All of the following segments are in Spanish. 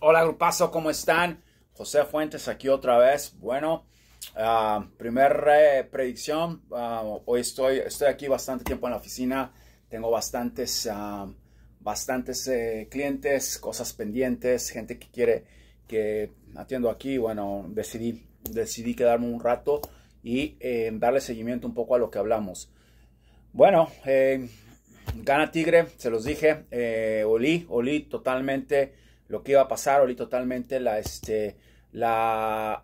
Hola, grupazo, ¿cómo están? José Fuentes aquí otra vez. Bueno, uh, primer eh, predicción. Uh, hoy estoy, estoy aquí bastante tiempo en la oficina. Tengo bastantes, uh, bastantes eh, clientes, cosas pendientes, gente que quiere que atiendo aquí. Bueno, decidí, decidí quedarme un rato y eh, darle seguimiento un poco a lo que hablamos. Bueno, gana Tigre, se los dije. olí, olí totalmente lo que iba a pasar, olí totalmente la, este, la,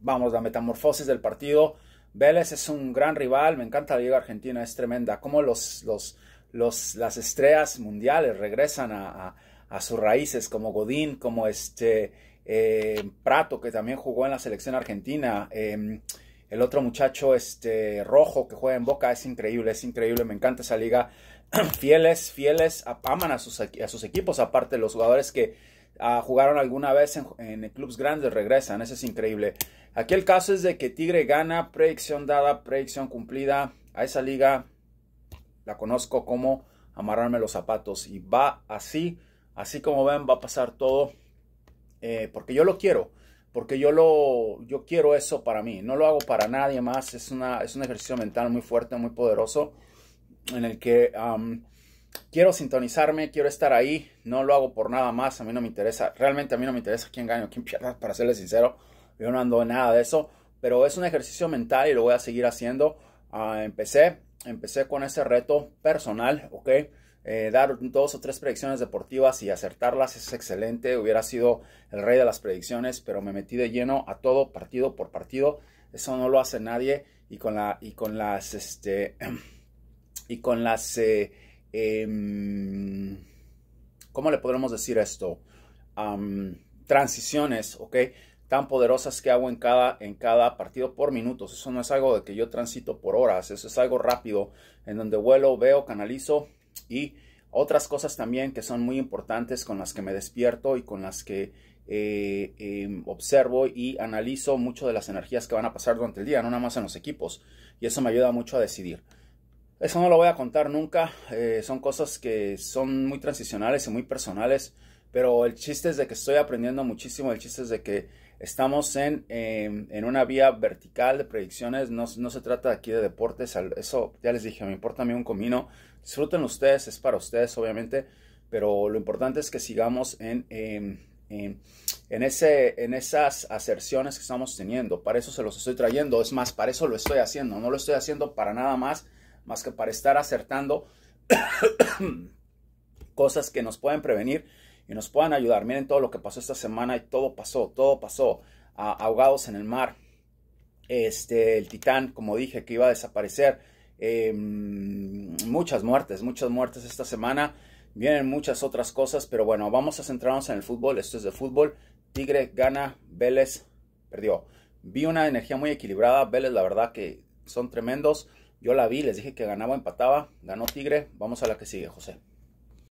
vamos, la metamorfosis del partido. Vélez es un gran rival, me encanta la Liga Argentina, es tremenda. Como los, los, los, las estrellas mundiales regresan a, a, sus raíces, como Godín, como este eh, Prato, que también jugó en la selección argentina. Em, el otro muchacho, este rojo, que juega en Boca, es increíble, es increíble, me encanta esa liga. fieles, fieles, aman a sus, a sus equipos, aparte los jugadores que ah, jugaron alguna vez en, clubes grandes regresan, eso es increíble. Aquí el caso es de que Tigre gana, predicción dada, predicción cumplida, a esa liga la conozco como amarrarme los zapatos y va así, así como ven, va a pasar todo, eh, porque yo lo quiero porque yo lo yo quiero eso para mí, no lo hago para nadie más, es una es un ejercicio mental muy fuerte, muy poderoso en el que quiero sintonizarme, quiero estar ahí, no lo hago por nada más, a mí no me interesa, realmente a mí no me interesa quién gane o quién pierda, para serles sincero, yo no ando en nada de eso, pero es un ejercicio mental y lo voy a seguir haciendo. Ah, empecé, empecé con ese reto personal, ¿ok? Eh, dar dos o tres predicciones deportivas y acertarlas es excelente, hubiera sido el rey de las predicciones, pero me metí de lleno a todo partido por partido, eso no lo hace nadie y con, la, y con las, este, y con las, eh, em, ¿cómo le podremos decir esto? transiciones, ¿ok? Tan poderosas que hago en cada, en cada partido por minutos. Eso no es algo de que yo transito por horas, eso es algo rápido, en donde vuelo, veo, canalizo y otras cosas también que son muy importantes con las que me despierto y con las que eh, em, observo y analizo mucho de las energías que van a pasar durante el día, no nada más en los equipos. Y eso me ayuda mucho a decidir. Eso no lo voy a contar nunca. Eh, son cosas que son muy transicionales y muy personales. Pero el chiste es de que estoy aprendiendo muchísimo. El chiste es de que estamos en, em, en una vía vertical de predicciones. No, no, se trata aquí de deportes. Eso ya les dije, me importa a mí un comino. Disfruten ustedes, es para ustedes obviamente. Pero lo importante es que sigamos en, em, en, en, ese, en esas aserciones que estamos teniendo. Para eso se los estoy trayendo. Es más, para eso lo estoy haciendo. No lo estoy haciendo para nada más más que para estar acertando cosas que nos pueden prevenir y nos puedan ayudar. Miren todo lo que pasó esta semana y todo pasó, todo pasó. ahogados en el mar. Este, el titán, como dije, que iba a desaparecer. Em, muchas muertes, muchas muertes esta semana. Vienen muchas otras cosas, pero bueno, vamos a centrarnos en el fútbol. Esto es de fútbol. Tigre gana, Vélez perdió. Vi una energía muy equilibrada. Vélez, la verdad que son tremendos. Yo la vi, les dije que ganaba, empataba, ganó Tigre. Vamos a la que sigue, José.